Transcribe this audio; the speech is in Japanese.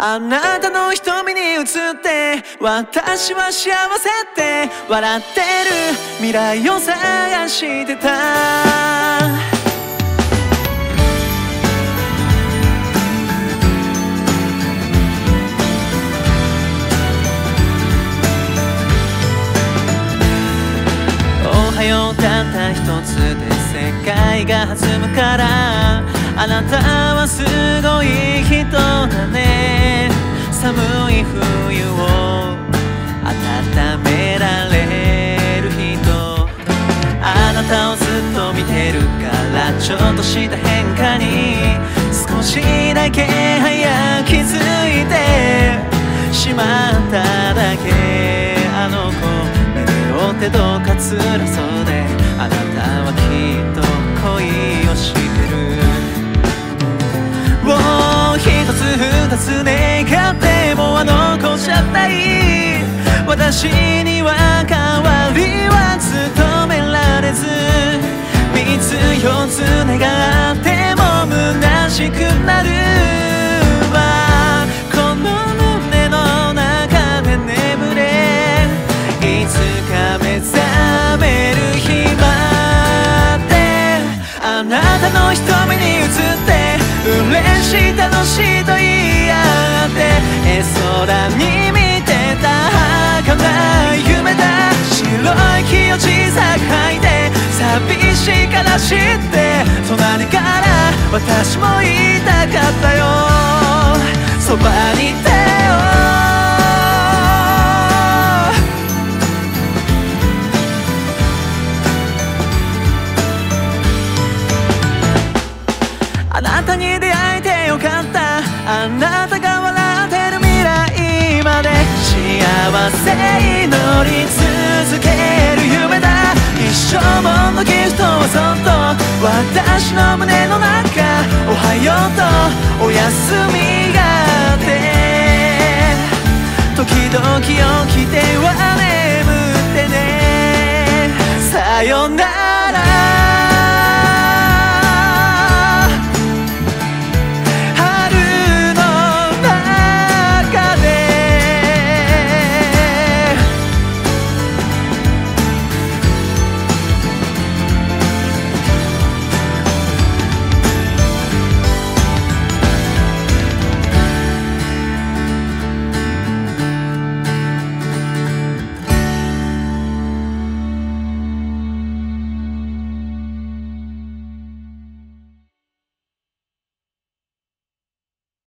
あなたの瞳に映って私は幸せって笑ってる未来を探してた。はよたった一つで世界が弾むからあなたはすごい人だね。寒い冬を温められる人。あなたをずっと見てるからちょっとした変化に。少しだけ早く気づいて。しまっただけ。あの子ってどうか辛そうで。あなたはきっとかってもは残っちゃない私には代わりは務められず三つ四つ願っても虚しくなるわ。この胸の中で眠れ。いつか目覚める日まであなたの瞳に映って嬉しい楽しいしいから知って隣から私も言いたかったよ。そばにいてよ。あなたに出会えてよかった。あなたが笑ってる未来まで。幸せ祈り続ける夢だ。一生も時を